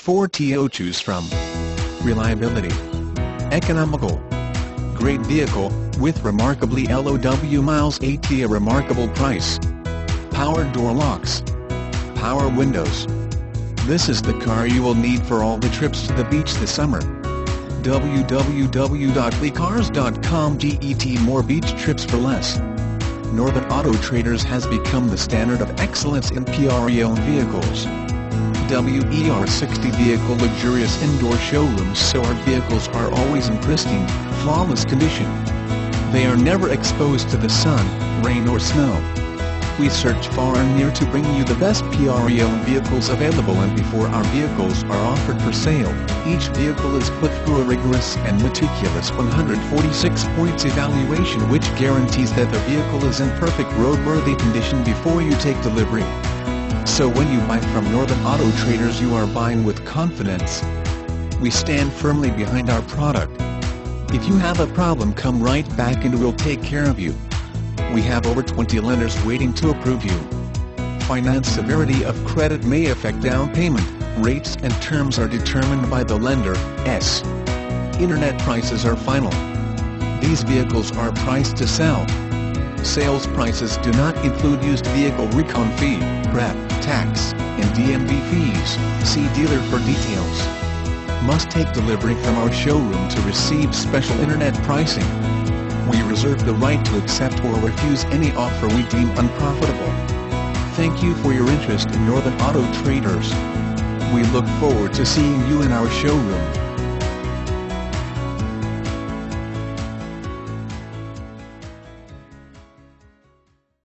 Ford TO choose from. Reliability. Economical. Great vehicle, with remarkably LOW miles AT a remarkable price. Power door locks. Power windows. This is the car you will need for all the trips to the beach this summer. www.liccars.com GET more beach trips for less. Northern Auto Traders has become the standard of excellence in PRE-owned vehicles. WER60 vehicle luxurious indoor showrooms so our vehicles are always in pristine, flawless condition. They are never exposed to the sun, rain or snow. We search far and near to bring you the best PRE-owned vehicles available and before our vehicles are offered for sale, each vehicle is put through a rigorous and meticulous 146 points evaluation which guarantees that the vehicle is in perfect roadworthy condition before you take delivery. So when you buy from Northern Auto Traders you are buying with confidence. We stand firmly behind our product. If you have a problem come right back and we'll take care of you. We have over 20 lenders waiting to approve you. Finance severity of credit may affect down payment, rates and terms are determined by the lender, S. Internet prices are final. These vehicles are priced to sell. Sales prices do not include used vehicle recon fee, prep, tax, and DMV fees. See dealer for details. Must take delivery from our showroom to receive special internet pricing. We reserve the right to accept or refuse any offer we deem unprofitable. Thank you for your interest in Northern Auto Traders. We look forward to seeing you in our showroom.